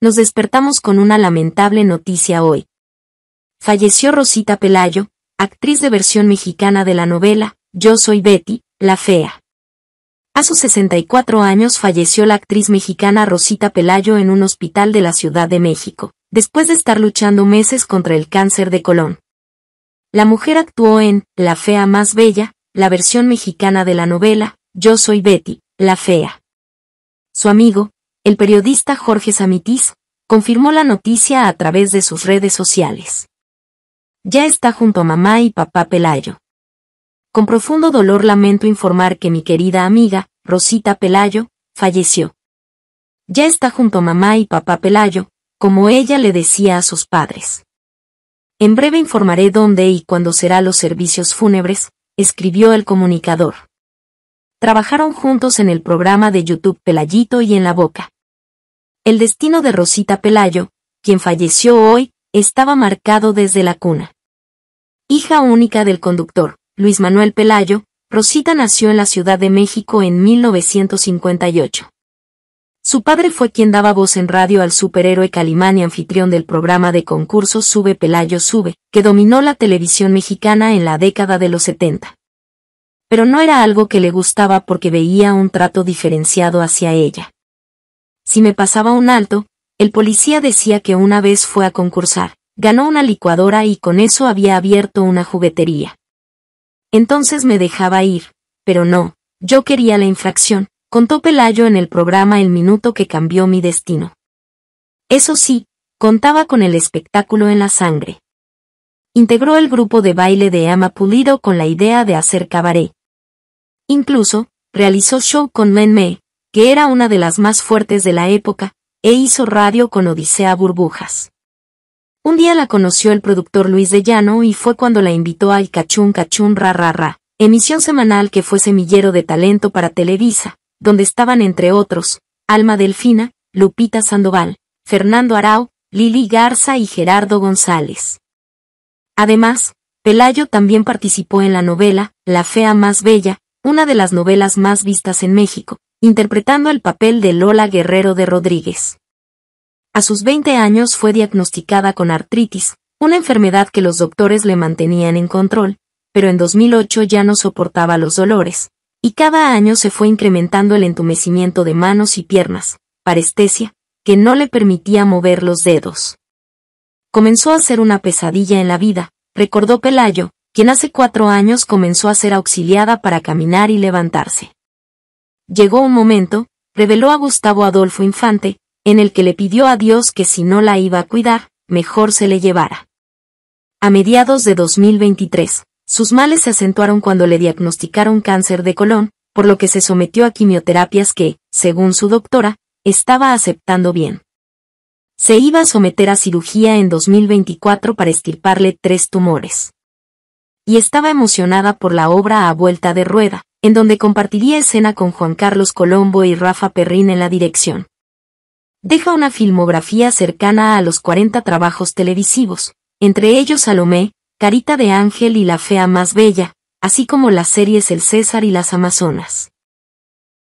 nos despertamos con una lamentable noticia hoy. Falleció Rosita Pelayo, actriz de versión mexicana de la novela, Yo soy Betty, la fea. A sus 64 años falleció la actriz mexicana Rosita Pelayo en un hospital de la Ciudad de México, después de estar luchando meses contra el cáncer de colon. La mujer actuó en La fea más bella, la versión mexicana de la novela, Yo soy Betty, la fea. Su amigo, el periodista Jorge Samitis, confirmó la noticia a través de sus redes sociales. Ya está junto a mamá y papá Pelayo. Con profundo dolor lamento informar que mi querida amiga, Rosita Pelayo, falleció. Ya está junto a mamá y papá Pelayo, como ella le decía a sus padres. En breve informaré dónde y cuándo será los servicios fúnebres, escribió el comunicador. Trabajaron juntos en el programa de YouTube Pelayito y en la Boca. El destino de Rosita Pelayo, quien falleció hoy, estaba marcado desde la cuna. Hija única del conductor, Luis Manuel Pelayo, Rosita nació en la Ciudad de México en 1958. Su padre fue quien daba voz en radio al superhéroe Calimán y anfitrión del programa de concursos Sube Pelayo Sube, que dominó la televisión mexicana en la década de los 70 pero no era algo que le gustaba porque veía un trato diferenciado hacia ella. Si me pasaba un alto, el policía decía que una vez fue a concursar, ganó una licuadora y con eso había abierto una juguetería. Entonces me dejaba ir, pero no, yo quería la infracción, contó Pelayo en el programa El Minuto que cambió mi destino. Eso sí, contaba con el espectáculo en la sangre. Integró el grupo de baile de Ama Pulido con la idea de hacer cabaret. Incluso, realizó show con Men que era una de las más fuertes de la época, e hizo radio con Odisea Burbujas. Un día la conoció el productor Luis de Llano y fue cuando la invitó al Cachún Cachún Ra Ra Ra, emisión semanal que fue semillero de talento para Televisa, donde estaban entre otros, Alma Delfina, Lupita Sandoval, Fernando Arau, Lili Garza y Gerardo González. Además, Pelayo también participó en la novela La Fea Más Bella, una de las novelas más vistas en México, interpretando el papel de Lola Guerrero de Rodríguez. A sus 20 años fue diagnosticada con artritis, una enfermedad que los doctores le mantenían en control, pero en 2008 ya no soportaba los dolores, y cada año se fue incrementando el entumecimiento de manos y piernas, parestesia, que no le permitía mover los dedos. Comenzó a ser una pesadilla en la vida, recordó Pelayo, quien hace cuatro años comenzó a ser auxiliada para caminar y levantarse. Llegó un momento, reveló a Gustavo Adolfo Infante, en el que le pidió a Dios que si no la iba a cuidar, mejor se le llevara. A mediados de 2023, sus males se acentuaron cuando le diagnosticaron cáncer de colon, por lo que se sometió a quimioterapias que, según su doctora, estaba aceptando bien. Se iba a someter a cirugía en 2024 para estirparle tres tumores y estaba emocionada por la obra A Vuelta de Rueda, en donde compartiría escena con Juan Carlos Colombo y Rafa Perrín en la dirección. Deja una filmografía cercana a los 40 trabajos televisivos, entre ellos Salomé, Carita de Ángel y La Fea Más Bella, así como las series El César y las Amazonas.